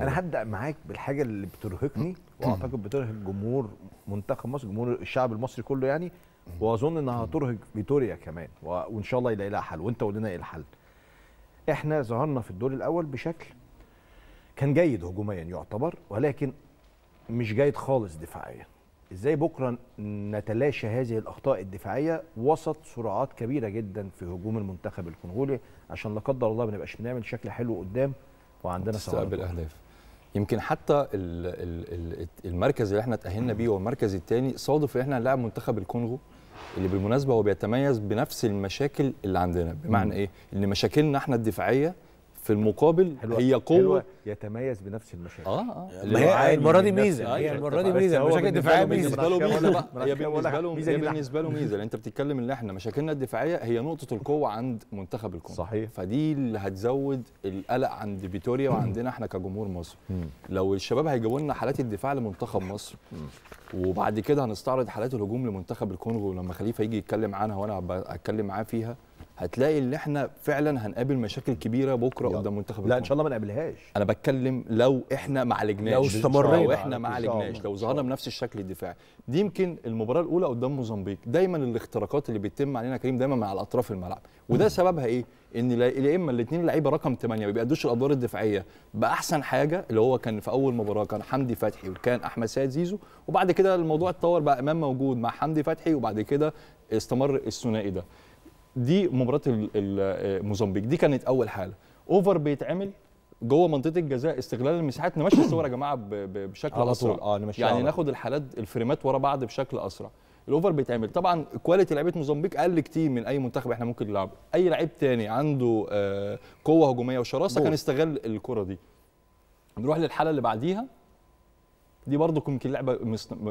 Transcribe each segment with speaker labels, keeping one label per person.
Speaker 1: أنا هبدأ معاك بالحاجة اللي بترهقني وأعتقد بترهق جمهور منتخب مصر جمهور الشعب المصري كله يعني وأظن إنها هترهق فيتوريا كمان وإن شاء الله يلاقي لها حل وأنت قول لنا إيه الحل. إحنا ظهرنا في الدور الأول بشكل كان جيد هجوميا يعتبر ولكن مش جيد خالص دفاعيا. إزاي بكرة نتلاشى هذه الأخطاء الدفاعية؟ وسط سرعات كبيرة جدا في هجوم المنتخب الكونغولي عشان لا قدر الله ما نبقاش بنعمل شكل حلو قدام وعندنا ثغرات.
Speaker 2: أهداف. يمكن حتى ال- ال- ال- المركز اللي إحنا تأهلنا بيه والمركز الثاني صادف ان إحنا هنلاعب منتخب الكونغو اللي بالمناسبة هو بيتميز بنفس المشاكل اللي عندنا. بمعنى إيه؟ إن مشاكلنا إحنا الدفاعية في المقابل
Speaker 1: حلوة.
Speaker 2: هي قوة
Speaker 1: حلوة. يتميز بنفس المشاكل.
Speaker 2: آه آه.
Speaker 3: ما هي المرة دي ميزة. هي
Speaker 2: أيوة.
Speaker 3: المرة دي
Speaker 1: ميزة.
Speaker 3: المشاكل الدفاعية
Speaker 1: له
Speaker 2: ميزة.
Speaker 1: ميزة.
Speaker 2: هي بالنسبة
Speaker 1: ميزة.
Speaker 2: هي. بالنسبة له ميزة. لأن أنت بتتكلم إن إحنا مشاكلنا الدفاعية هي نقطة القوة عند منتخب الكونغو
Speaker 1: صحيح.
Speaker 2: فدي اللي هتزود القلق عند فيتوريا وعندنا إحنا كجمهور مصر. لو الشباب هيجيبوا لنا حالات الدفاع لمنتخب مصر وبعد كده هنستعرض حالات الهجوم لمنتخب الكونغو لما خليفة يجي يتكلم عنها وأنا أتكلم معاه فيها هتلاقي ان إحنا فعلا هنقابل مشاكل كبيرة بكرة
Speaker 1: يلا.
Speaker 2: قدام منتخب
Speaker 1: لا
Speaker 2: إن
Speaker 1: شاء الله ما نقابلهاش.
Speaker 2: أنا بتكلم لو إحنا ما عالجناش.
Speaker 3: لو استمرينا.
Speaker 2: لو إحنا ما. عالجناش. لو ظهرنا بنفس الشكل الدفاعي. دي يمكن المباراة الأولى قدام موزمبيق. دايما الاختراقات اللي بتتم علينا كريم دايما من على اطراف الملعب. وده سببها إيه؟ إن يا إما الاثنين لعيبة رقم 8 ما بيأدوش الأدوار الدفاعية بأحسن حاجة اللي هو كان في أول مباراة كان حمدي فتحي وكان أحمد سيد زيزو. وبعد كده الموضوع اتطور بقى إمام موجود مع حمدي فتحي وبعد كده استمر الثنائي ده. دي مباراة ال- موزمبيق. دي كانت أول حالة. over بيتعمل جوه منطقة الجزاء استغلال المساحات. نمشي الصور يا جماعة بشكل
Speaker 1: على
Speaker 2: أسرع.
Speaker 1: طول. آه، نمشيها
Speaker 2: يعني
Speaker 1: على
Speaker 2: ناخد الحالات الفريمات ورا بعض بشكل أسرع. ال over بيتعمل طبعا quality لعيبة موزمبيق أقل كتير من أي منتخب إحنا ممكن نلعبه. أي لعيب تاني عنده آه، قوة هجومية
Speaker 1: وشراسة.
Speaker 2: كان استغل الكرة دي. نروح للحالة اللي بعديها. دي برضو يمكن لعبه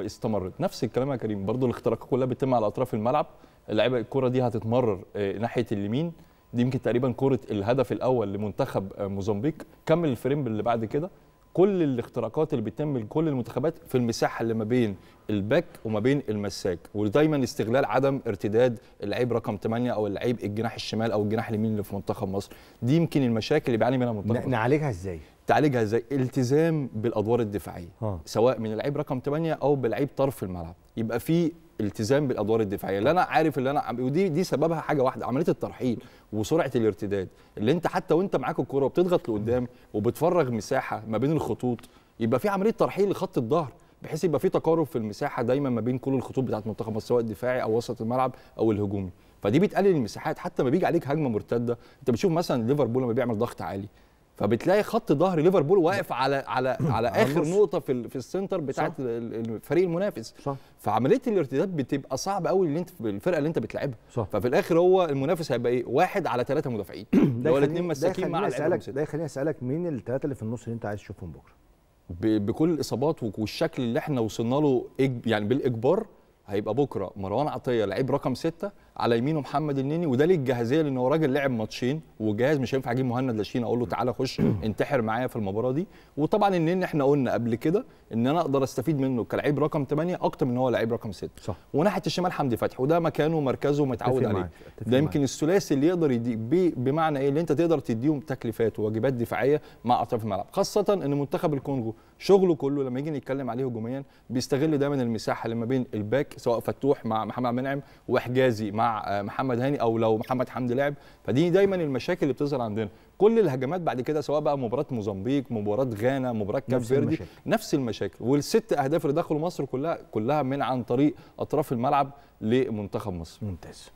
Speaker 2: استمرت. نفس الكلام يا كريم. برضو الاختراقات كلها بتتم على أطراف الملعب. اللعيبه الكرة دي هتتمرر آه، ناحية اليمين. دي يمكن تقريبا كرة الهدف الأول لمنتخب آه، موزمبيق. كمل ال frame اللي بعد كده؟ كل الاختراقات اللي بتتم لكل المنتخبات في المساحة اللي ما بين ال back وما بين المساك. ودايما استغلال عدم ارتداد اللعيب رقم 8 أو اللعيب الجناح الشمال أو الجناح اليمين اللي في منتخب مصر. دي يمكن المشاكل اللي بيعاني منها منتخب.
Speaker 1: نعالجها إزاي؟
Speaker 2: تعالجها إزاي التزام بالأدوار الدفاعية
Speaker 1: ها.
Speaker 2: سواء من اللعيب رقم 8 أو بلعيب طرف الملعب. يبقى في التزام بالأدوار الدفاعية. اللي أنا عارف اللي أنا عم- ودي دي سببها حاجة واحدة عملية الترحيل وسرعة الارتداد. اللي أنت حتى وأنت معاك الكره وبتضغط لقدام وبتفرغ مساحة ما بين الخطوط يبقى في عملية ترحيل لخط الظهر بحيث يبقى في تقارب في المساحة دايما ما بين كل الخطوط بتاعت منتخب مصر سواء الدفاعي أو وسط الملعب أو الهجومي. فدي بتقلل المساحات حتى ما بيجي عليك هجمة مرتدة. أنت بتشوف مثلا ليفربول لما بيعمل ضغط عالي فبتلاقي خط ظهر ليفربول واقف على على على
Speaker 1: آخر.
Speaker 2: نقطة في في السنتر بتاعت ال- الفريق المنافس.
Speaker 1: صح.
Speaker 2: فعملية الارتداد بتبقى صعب قوي اللي أنت الفرقة اللي أنت بتلعبها. ففي الآخر هو المنافس هيبقى إيه؟ واحد على ثلاثة مدافعين.
Speaker 1: يخليني-
Speaker 2: الاثنين
Speaker 1: ده
Speaker 2: مساكين مع
Speaker 1: اسالك ده يخليني أسألك مين الثلاثه اللي في النص اللي أنت عايز تشوفهم
Speaker 2: بكرة؟ بكل الاصابات والشكل اللي إحنا وصلنا له يعني بالإجبار هيبقى بكرة مروان عطية لعيب رقم ستة على يمينه محمد النني وده ليه الجاهزية؟ لأن هو راجل لعب ماتشين وجاهز مش هينفع أجيب مهند لاشين أقول له تعالى خش انتحر معايا في المباراة دي. وطبعا النني إحنا قلنا قبل كده إن أنا أقدر أستفيد منه كلاعب رقم 8 أكتر من هو لعيب رقم 6
Speaker 1: صح.
Speaker 2: وناحية الشمال حمدي فتحي وده مكانه ومركزه متعود عليه. ده يمكن. الثلاثي اللي يقدر يديك ب- بمعنى إيه؟ اللي أنت تقدر تديهم تكليفات وواجبات دفاعية مع أطراف الملعب خاصة إن منتخب الكونغو شغله كله لما يجي نتكلم عليه هجوميا بيستغل دايما المساحة اللي ما بين ال back سواء فتوح مع محمد منعم وحجازي مع آه، محمد هاني أو لو محمد حمدي لعب. فدي دايما المشاكل اللي بتظهر عندنا. كل الهجمات بعد كده سواء بقى مباراة موزمبيق مباراة غانا مباراة كاب فيردي نفس
Speaker 1: المشاكل.
Speaker 2: نفس المشاكل. والست أهداف اللي دخلوا مصر كلها كلها من عن طريق أطراف الملعب لمنتخب مصر.
Speaker 1: ممتاز.